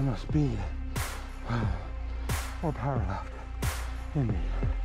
enough speed or power left in me.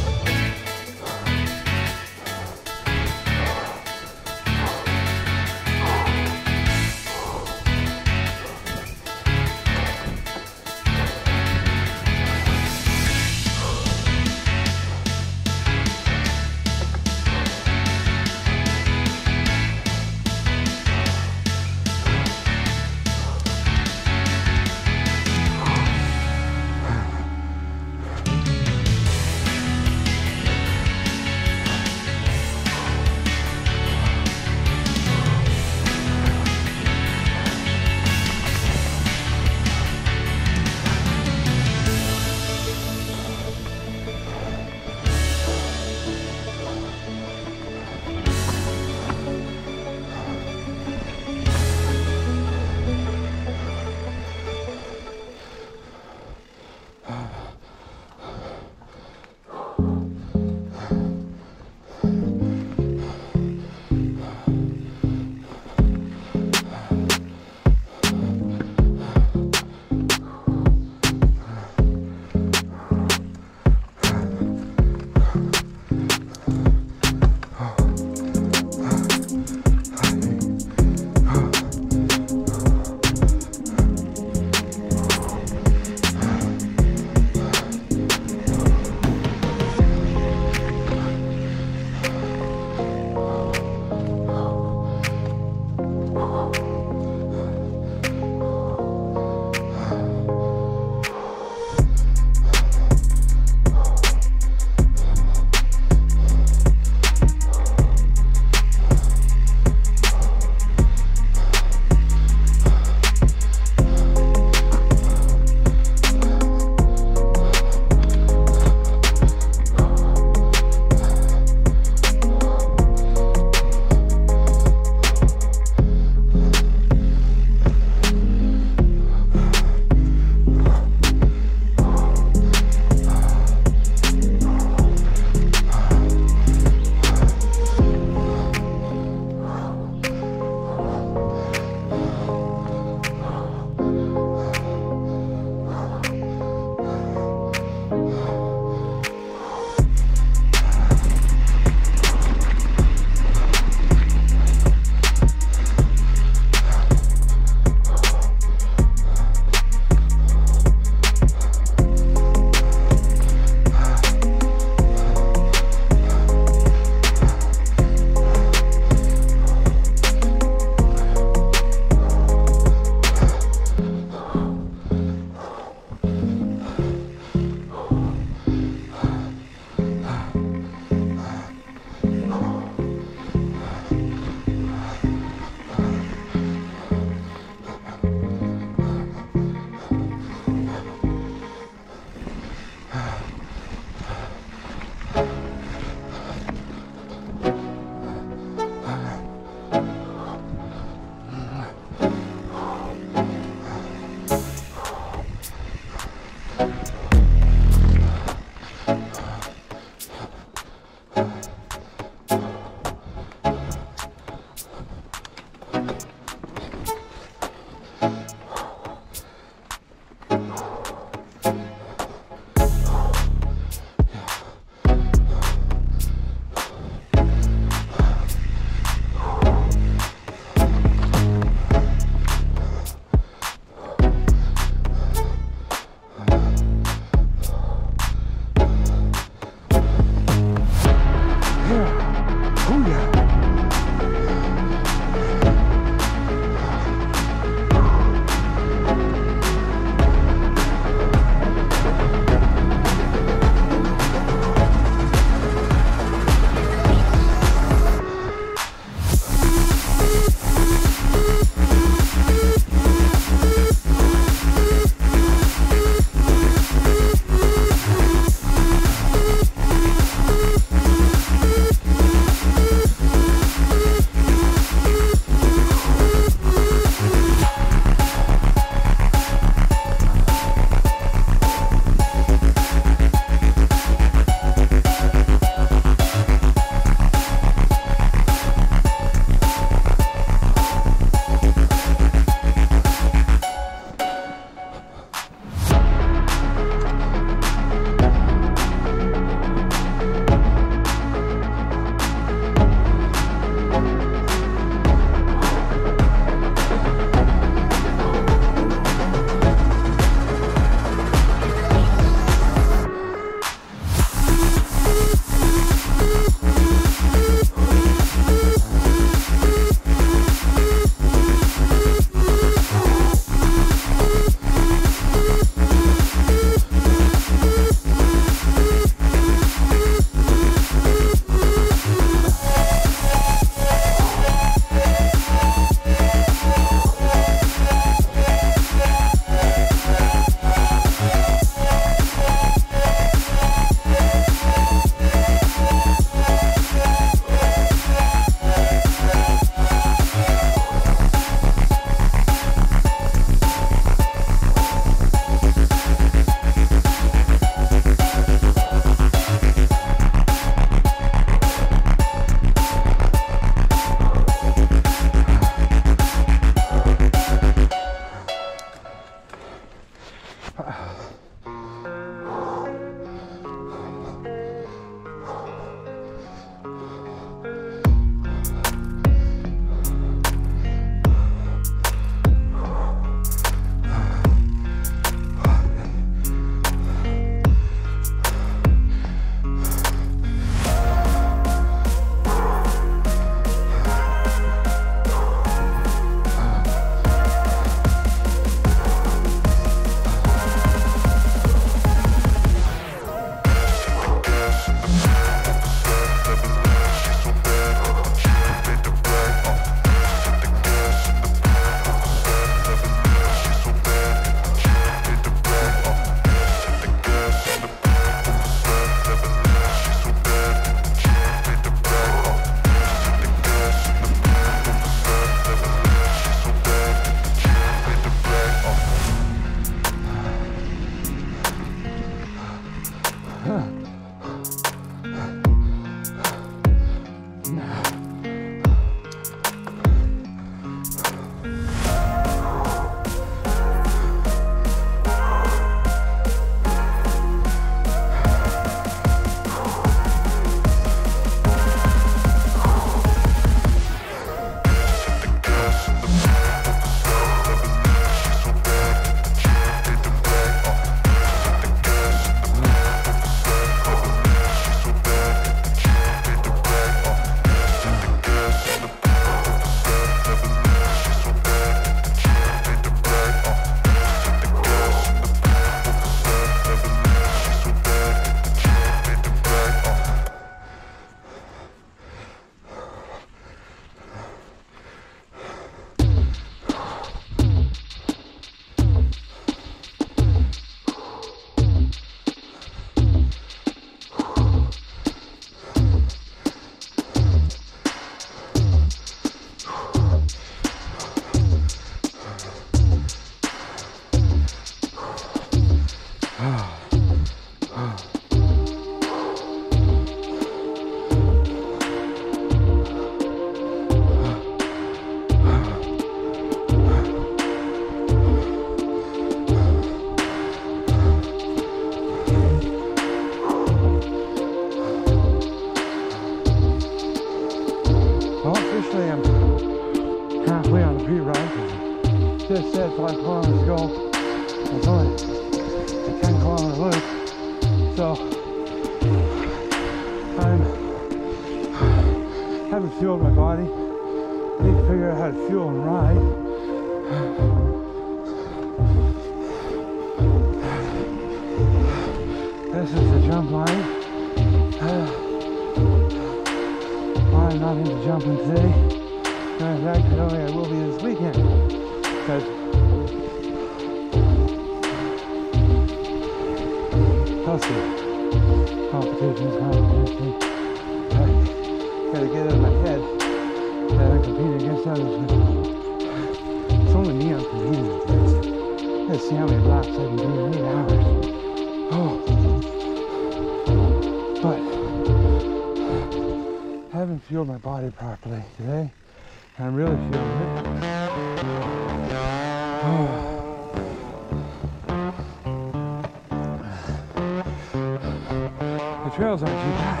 trails aren't too bad.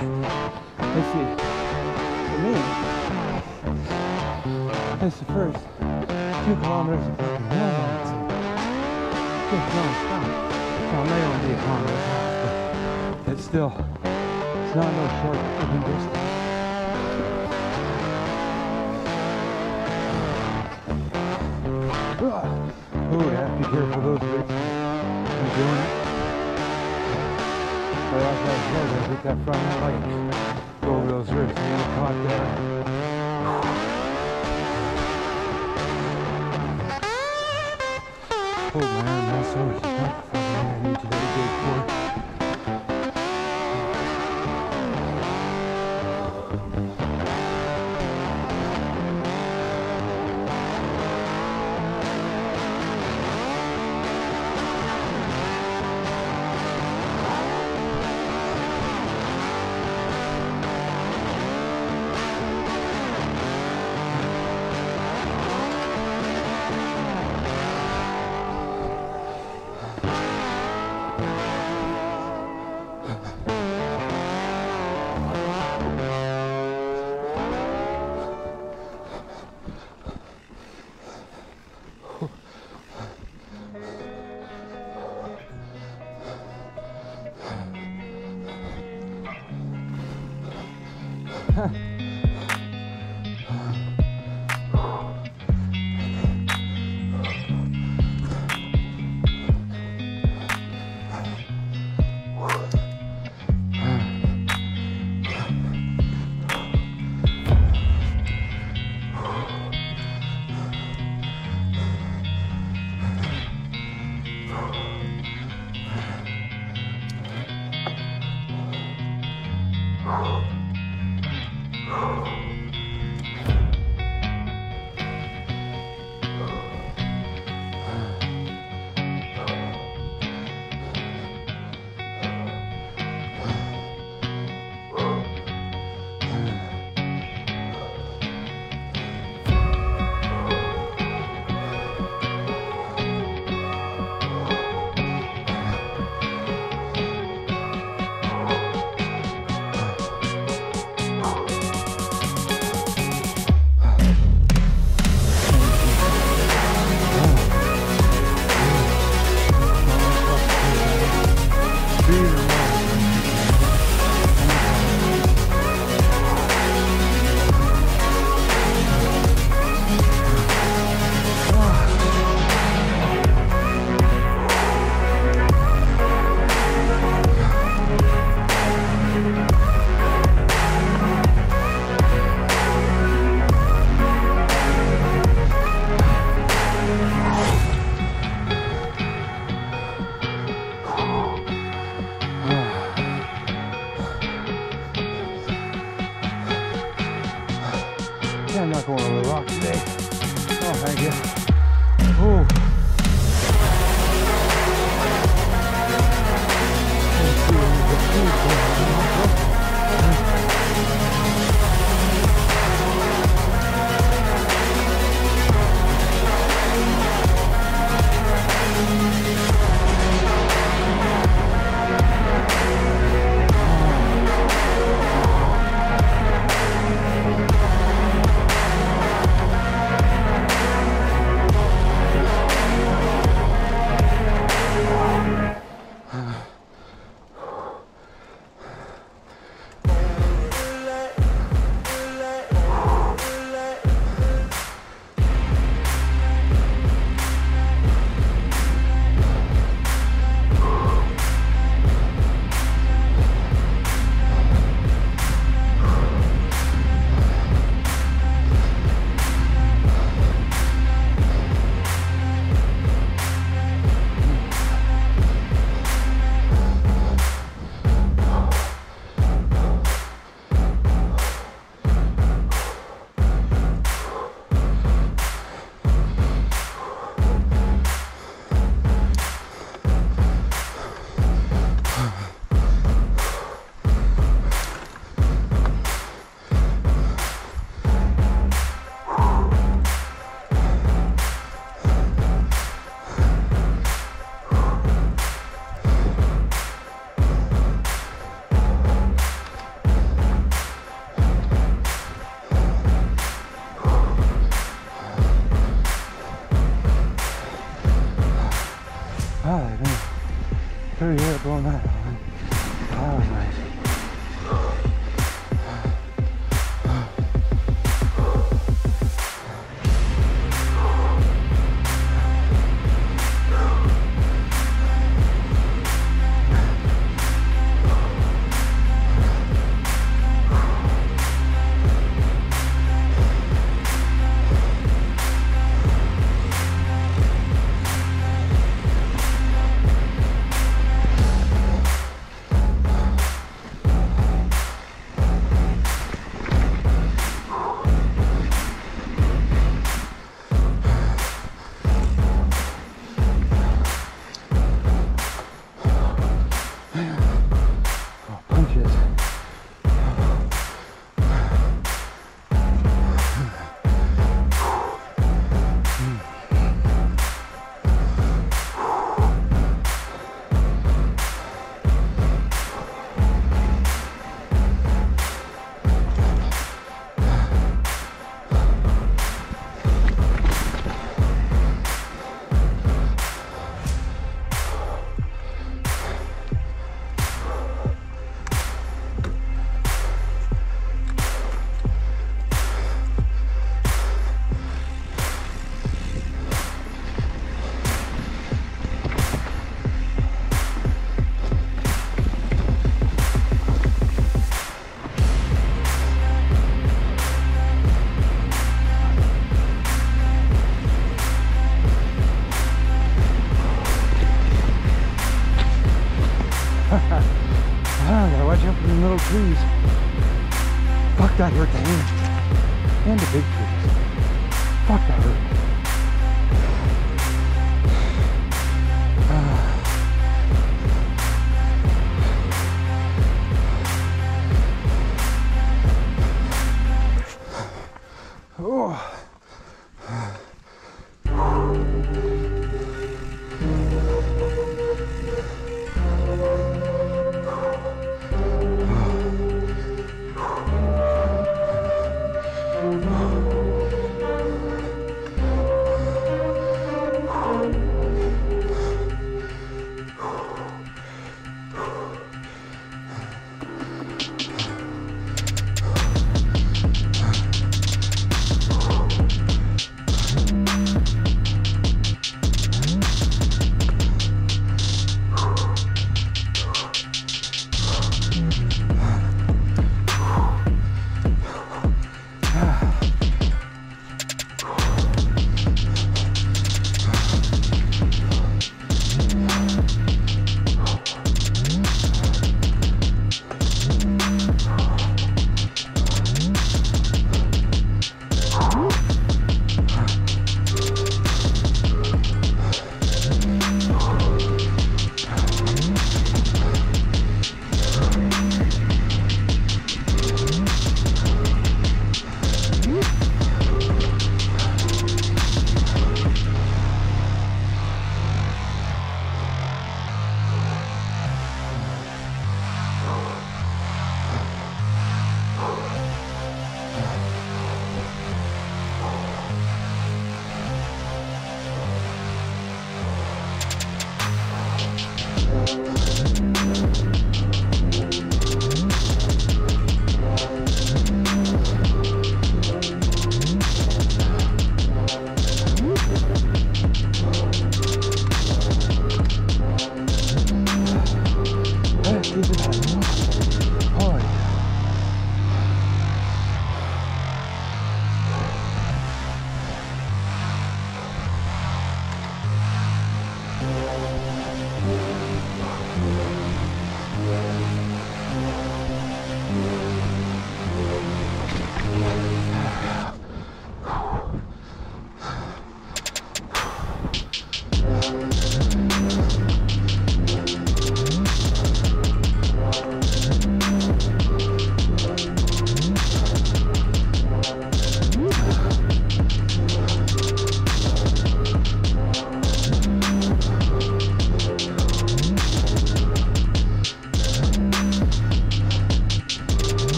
Let's see. For me, it's the first two kilometers of fucking hill I may only be a kilometer, but it's still, it's not no short open distance. take that front end light, go over those ribs, you caught there. Oh man, that's so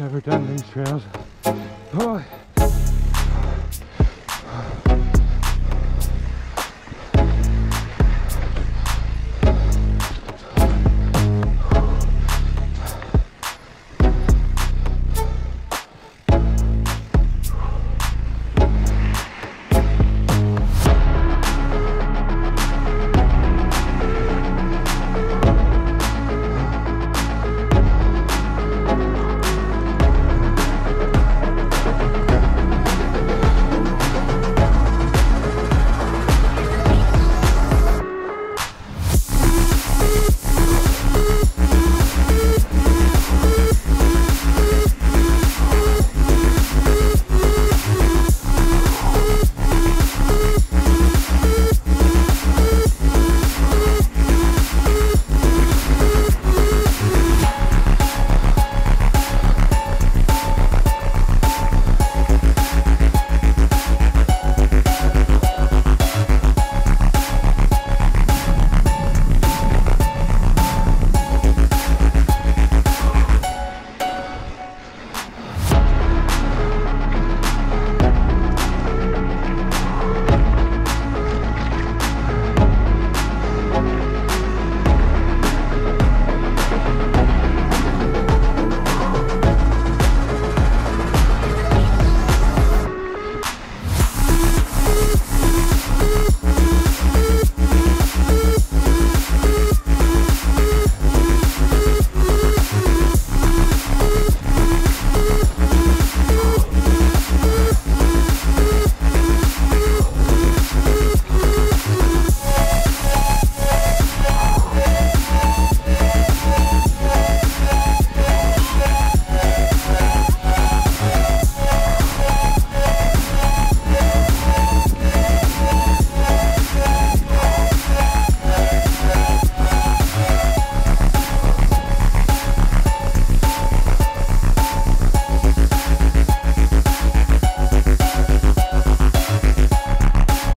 Never done these trails. Boy.